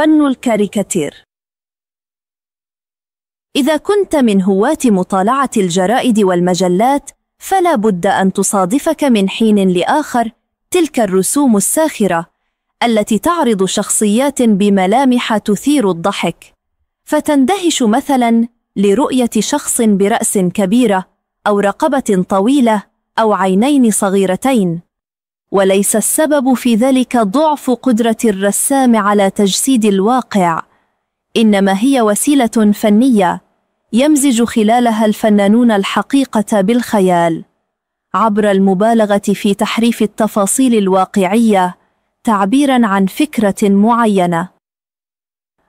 فن الكاريكاتير. إذا كنت من هواة مطالعة الجرائد والمجلات فلا بد أن تصادفك من حين لآخر تلك الرسوم الساخرة التي تعرض شخصيات بملامح تثير الضحك. فتندهش مثلا لرؤية شخص برأس كبيرة أو رقبة طويلة أو عينين صغيرتين. وليس السبب في ذلك ضعف قدرة الرسام على تجسيد الواقع إنما هي وسيلة فنية يمزج خلالها الفنانون الحقيقة بالخيال. عبر المبالغة في تحريف التفاصيل الواقعية تعبيرا عن فكرة معينة.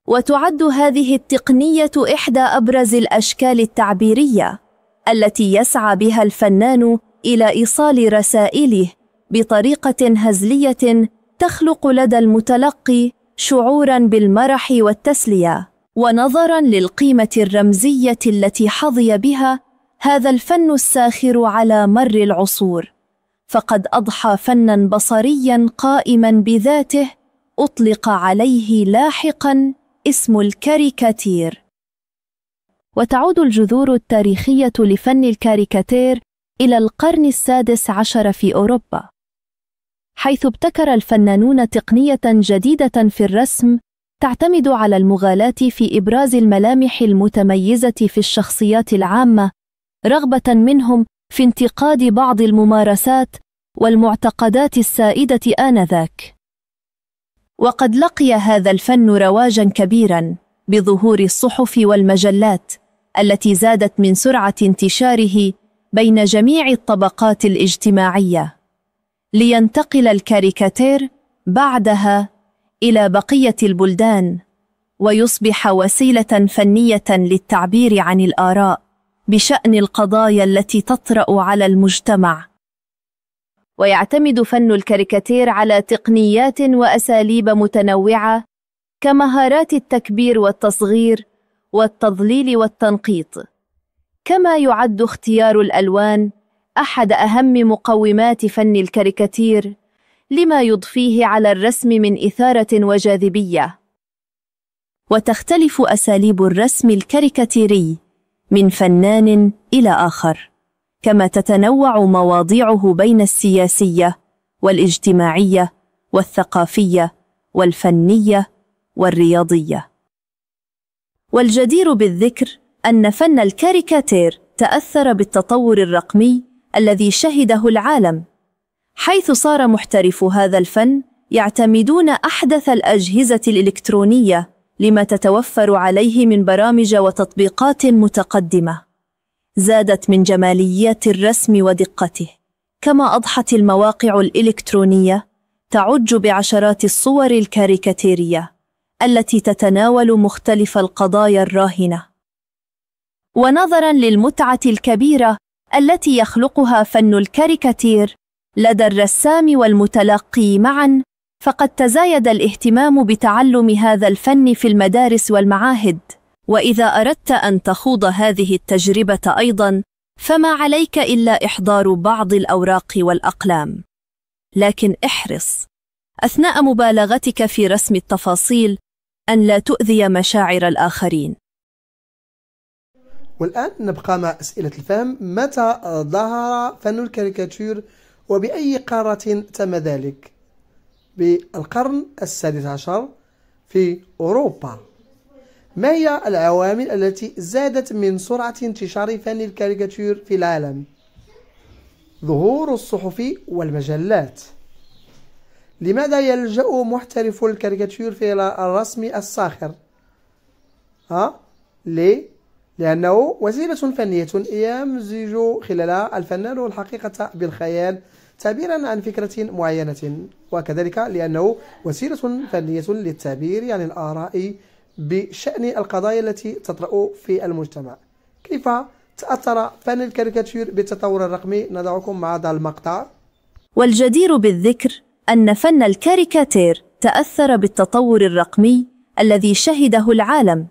وتعد هذه التقنية إحدى أبرز الأشكال التعبيرية التي يسعى بها الفنان إلى إيصال رسائله بطريقة هزلية تخلق لدى المتلقي شعورا بالمرح والتسلية ونظرا للقيمة الرمزية التي حظي بها هذا الفن الساخر على مر العصور. فقد أضحى فنا بصريا قائما بذاته أطلق عليه لاحقا اسم الكاريكاتير. وتعود الجذور التاريخية لفن الكاريكاتير إلى القرن السادس عشر في أوروبا. حيث ابتكر الفنانون تقنية جديدة في الرسم تعتمد على المغالاة في إبراز الملامح المتميزة في الشخصيات العامة رغبة منهم في انتقاد بعض الممارسات والمعتقدات السائدة آنذاك. وقد لقي هذا الفن رواجا كبيرا بظهور الصحف والمجلات التي زادت من سرعة انتشاره بين جميع الطبقات الاجتماعية لينتقل الكاريكاتير بعدها إلى بقية البلدان ويصبح وسيلة فنية للتعبير عن الآراء بشأن القضايا التي تطرأ على المجتمع. ويعتمد فن الكاريكاتير على تقنيات وأساليب متنوعة كمهارات التكبير والتصغير والتظليل والتنقيط كما يعد اختيار الألوان أحد أهم مقومات فن الكاريكاتير لما يضفيه على الرسم من إثارة وجاذبية. وتختلف أساليب الرسم الكاريكاتيري من فنان إلى آخر كما تتنوع مواضيعه بين السياسية والاجتماعية والثقافية والفنية والرياضية. والجدير بالذكر أن فن الكاريكاتير تأثر بالتطور الرقمي الذي شهده العالم. حيث صار محترف هذا الفن يعتمدون أحدث الأجهزة الإلكترونية لما تتوفر عليه من برامج وتطبيقات متقدمة. زادت من جماليات الرسم ودقته. كما أضحت المواقع الإلكترونية تعج بعشرات الصور الكاريكاتيرية التي تتناول مختلف القضايا الراهنة. ونظرا للمتعة الكبيرة التي يخلقها فن الكاريكاتير. لدى الرسام والمتلقي معا فقد تزايد الاهتمام بتعلم هذا الفن في المدارس والمعاهد. وإذا أردت أن تخوض هذه التجربة أيضا فما عليك إلا إحضار بعض الأوراق والأقلام. لكن احرص. أثناء مبالغتك في رسم التفاصيل أن لا تؤذي مشاعر الآخرين. والآن نبقى مع أسئلة الفهم. متى ظهر فن الكاريكاتير وبأي قارة تم ذلك؟ بالقرن السادس عشر في أوروبا. ما هي العوامل التي زادت من سرعة انتشار فن الكاريكاتير في العالم؟ ظهور الصحف والمجلات. لماذا يلجأ محترف الكاريكاتير في الرسم الساخر؟ ها؟ ليه؟ لأنه وسيلة فنية يمزج خلالها الفنان الحقيقة بالخيال تعبيرا عن فكرة معينة وكذلك لأنه وسيلة فنية للتعبير عن الآراء بشأن القضايا التي تطرأ في المجتمع. كيف تأثر فن الكاريكاتير بالتطور الرقمي؟ ندعوكم مع هذا المقطع. والجدير بالذكر أن فن الكاريكاتير تأثر بالتطور الرقمي الذي شهده العالم.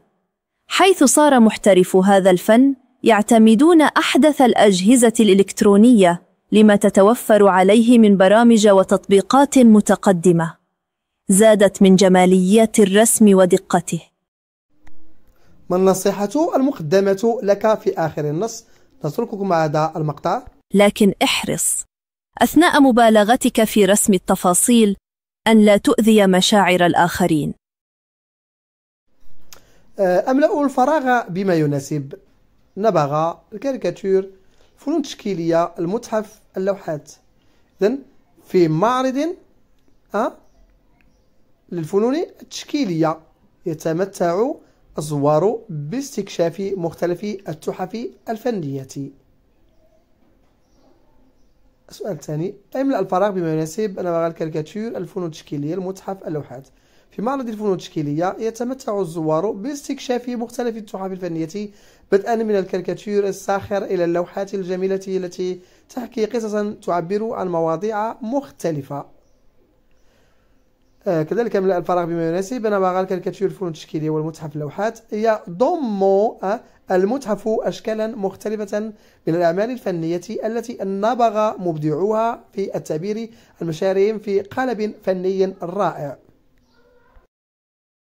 حيث صار محترف هذا الفن يعتمدون أحدث الأجهزة الإلكترونية لما تتوفر عليه من برامج وتطبيقات متقدمة. زادت من جماليات الرسم ودقته. ما النصيحة المقدمة لك في آخر النص؟ نترككم مع هذا المقطع. لكن احرص. أثناء مبالغتك في رسم التفاصيل أن لا تؤذي مشاعر الآخرين. آه، أملأ الفراغ بما يناسب؟ نابغة الكاريكاتير فنون تشكيلية المتحف اللوحات. إذن في معرض أه للفنون التشكيلية يتمتع الزوار باستكشاف مختلف التحف الفنية. السؤال الثاني املأ الفراغ بما يناسب؟ نابغة الكاريكاتير الفنون التشكيلية المتحف اللوحات. في معرض الفنون التشكيلية يتمتع الزوار باستكشاف مختلف التحف الفنية بدءا من الكاريكاتير الساخر إلى اللوحات الجميلة التي تحكي قصصا تعبر عن مواضيع مختلفة. آه كذلك املأ الفراغ بما يناسب أنا بغى الكاريكاتير الفنون التشكيلية والمتحف اللوحات يضم آه المتحف أشكالا مختلفة من الأعمال الفنية التي نبغ مبدعوها في التعبير عن في قالب فني رائع.